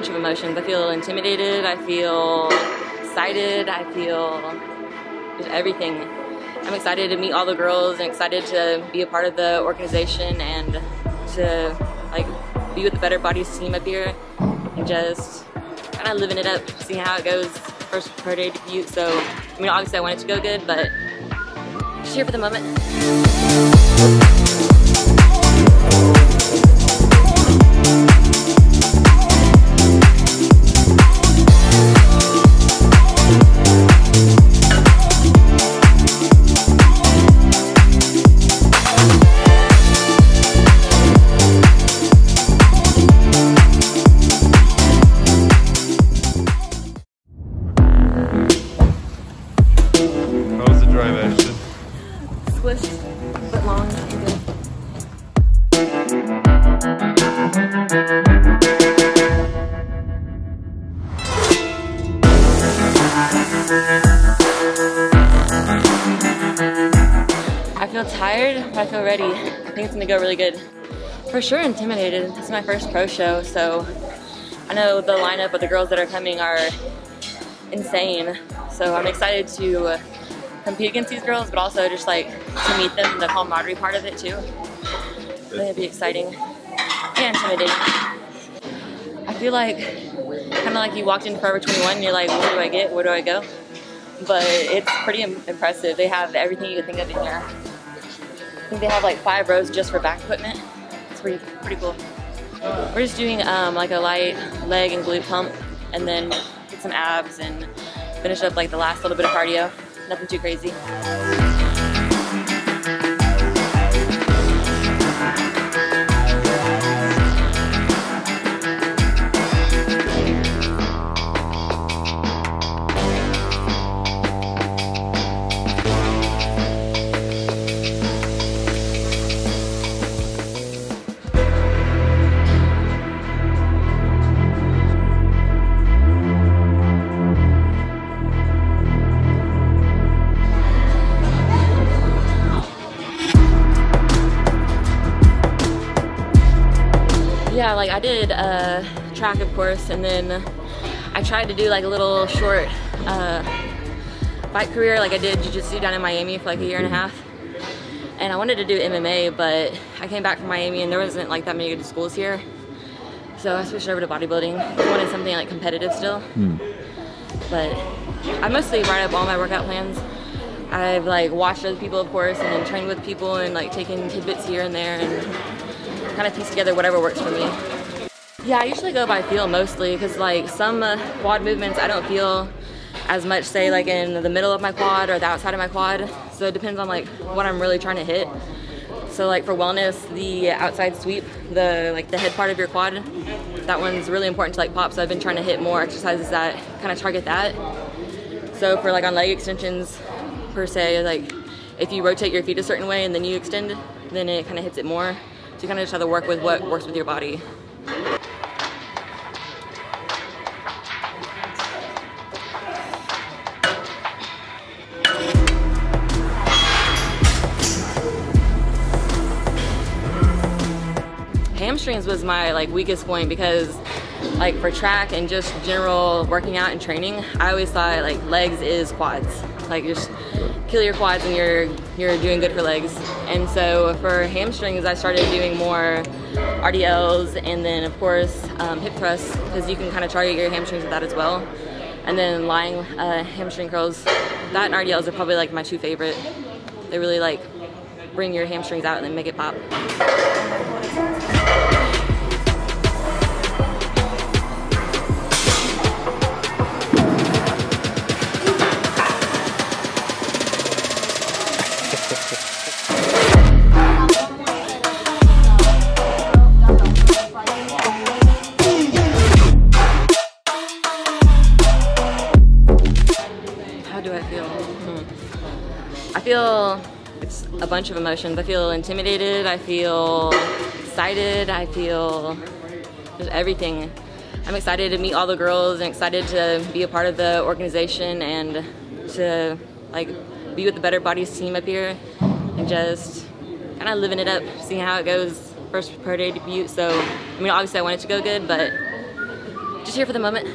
bunch of emotions. I feel intimidated, I feel excited, I feel everything. I'm excited to meet all the girls and excited to be a part of the organization and to like be with the Better Bodies team up here and just kind of living it up, seeing how it goes. First pro day debut, so I mean obviously I want it to go good, but just here for the moment. Feel tired, but I feel ready. I think it's gonna go really good. For sure intimidated. This is my first pro show, so I know the lineup of the girls that are coming are insane. So I'm excited to compete against these girls, but also just like to meet them, the camaraderie part of it too. I think it'd be exciting and intimidating. I feel like kind of like you walked in Forever 21 and you're like, where do I get? Where do I go? But it's pretty impressive. They have everything you could think of in here. Think they have like five rows just for back equipment. It's pretty pretty cool. We're just doing um, like a light leg and glute pump, and then get some abs and finish up like the last little bit of cardio. Nothing too crazy. Yeah, like I did uh, track, of course, and then I tried to do like a little short uh, fight career. Like I did jiu-jitsu down in Miami for like a year and a half. And I wanted to do MMA, but I came back from Miami and there wasn't like that many good schools here. So I switched over to bodybuilding. I wanted something like competitive still. But I mostly write up all my workout plans. I've like watched other people, of course, and then trained with people and like taken tidbits here and there and kind of piece together whatever works for me. Yeah, I usually go by feel mostly because like some uh, quad movements I don't feel as much say like in the middle of my quad or the outside of my quad. So it depends on like what I'm really trying to hit. So like for wellness, the outside sweep, the like the head part of your quad, that one's really important to like pop. So I've been trying to hit more exercises that kind of target that. So for like on leg extensions per se, like if you rotate your feet a certain way and then you extend, then it kind of hits it more. So you kind of just have to work with what works with your body. hamstrings was my like weakest point because like for track and just general working out and training i always thought like legs is quads like just kill your quads and you're you're doing good for legs. And so for hamstrings i started doing more rdls and then of course um, hip thrusts because you can kind of target your hamstrings with that as well. And then lying uh, hamstring curls that and rdls are probably like my two favorite. They really like bring your hamstrings out and then make it pop How do I feel? Hmm. I feel it's a bunch of emotions. I feel intimidated, I feel excited, I feel just everything. I'm excited to meet all the girls and excited to be a part of the organization and to like be with the Better Bodies team up here and just kind of living it up, seeing how it goes. First pro day debut, so I mean obviously I want it to go good, but just just here for the moment.